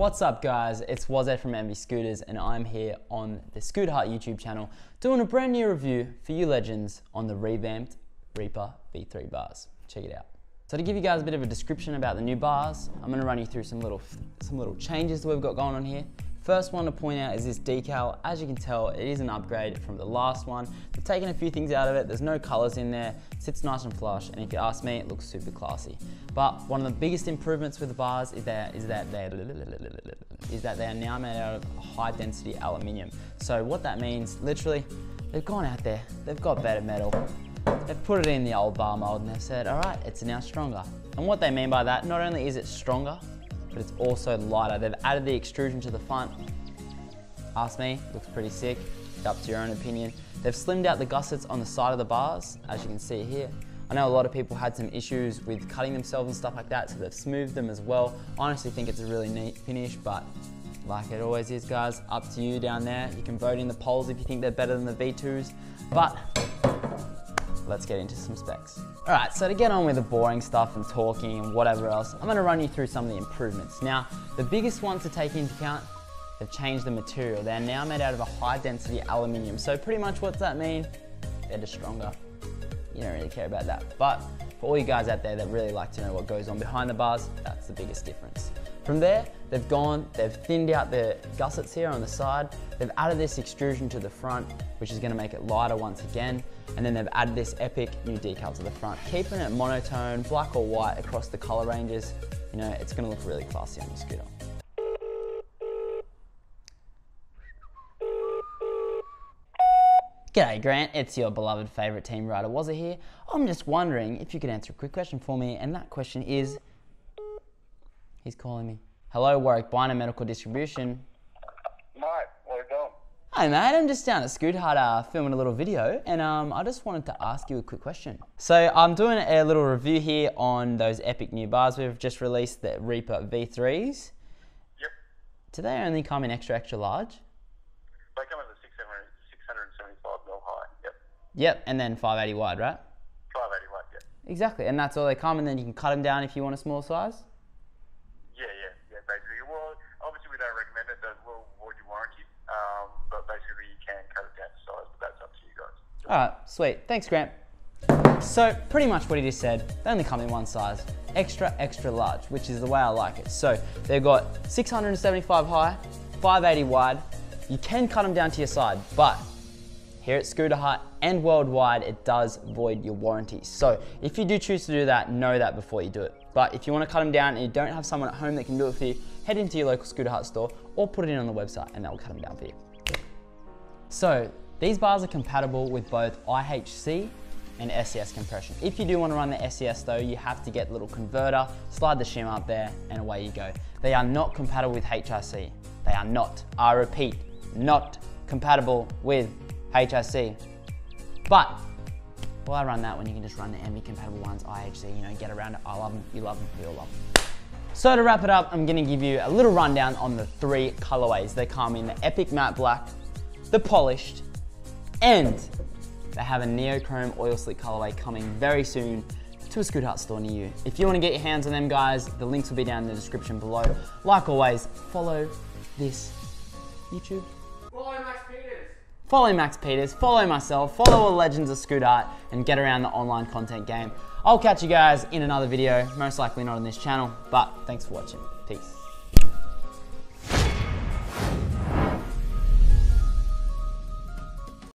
what's up guys? It's Wazzeh from Envy Scooters and I'm here on the Scooter Hut YouTube channel doing a brand new review for you legends on the revamped Reaper V3 bars. Check it out. So to give you guys a bit of a description about the new bars, I'm gonna run you through some little, some little changes that we've got going on here. First one to point out is this decal. As you can tell, it is an upgrade from the last one. They've taken a few things out of it. There's no colors in there. It sits nice and flush. And if you ask me, it looks super classy. But one of the biggest improvements with the bars is that, is that, they is that they are now made out of high density aluminium. So what that means, literally, they've gone out there. They've got better metal. They've put it in the old bar mold and they've said, all right, it's now stronger. And what they mean by that, not only is it stronger, but it's also lighter. They've added the extrusion to the front. Ask me, looks pretty sick. Up to your own opinion. They've slimmed out the gussets on the side of the bars, as you can see here. I know a lot of people had some issues with cutting themselves and stuff like that, so they've smoothed them as well. Honestly think it's a really neat finish, but like it always is, guys, up to you down there. You can vote in the polls if you think they're better than the V2s, but let's get into some specs. All right, so to get on with the boring stuff and talking and whatever else, I'm gonna run you through some of the improvements. Now, the biggest ones to take into account, they've changed the material. They're now made out of a high density aluminium. So pretty much what's that mean? They're just stronger. You don't really care about that. But for all you guys out there that really like to know what goes on behind the bars, that's the biggest difference. From there, they've gone, they've thinned out the gussets here on the side. They've added this extrusion to the front, which is gonna make it lighter once again. And then they've added this epic new decal to the front, keeping it monotone, black or white across the color ranges. You know, it's gonna look really classy on your scooter. G'day Grant, it's your beloved favourite team rider Wazza here. I'm just wondering if you could answer a quick question for me, and that question is, he's calling me. Hello Warwick Biner Medical Distribution. Mate, what are you doing? Hi mate, I'm just down at Scoot Hut uh, filming a little video, and um, I just wanted to ask you a quick question. So I'm doing a little review here on those epic new bars we've just released, the Reaper V3s. Yep. Do they only come in extra extra large? They come in the 600, 675 mil high. Yep. Yep, and then 580 wide, right? 580 watt, yep. Exactly, and that's all they come, and then you can cut them down if you want a small size. Yeah, yeah, yeah, basically. Well, obviously we don't recommend it, that will void your warranty. Um, but basically you can cut it down to size, but that's up to you guys. All right, sweet. Thanks, Grant. So pretty much what he just said, they only come in one size, extra, extra large, which is the way I like it. So they've got 675 high, 580 wide. You can cut them down to your side, but here at Scooter Hut and worldwide, it does void your warranty. So if you do choose to do that, know that before you do it. But if you want to cut them down and you don't have someone at home that can do it for you, head into your local Scooter Hut store or put it in on the website and they'll cut them down for you. So these bars are compatible with both IHC and SCS compression. If you do want to run the SCS though, you have to get a little converter, slide the shim up there, and away you go. They are not compatible with HIC. They are not, I repeat, not compatible with HIC. But why run that when you can just run the Envy compatible ones, IHC, you know, get around it. I love them, you love them, we all love them. So to wrap it up, I'm gonna give you a little rundown on the three colorways. They come in the Epic Matte Black, the Polished, and they have a Neochrome Oil Slick colorway coming very soon to a Scoot Hut store near you. If you wanna get your hands on them guys, the links will be down in the description below. Like always, follow this YouTube. Follow Max Peters. Follow Max Peters, follow myself, follow all legends of Scoot Hut, and get around the online content game. I'll catch you guys in another video, most likely not on this channel, but thanks for watching. Peace.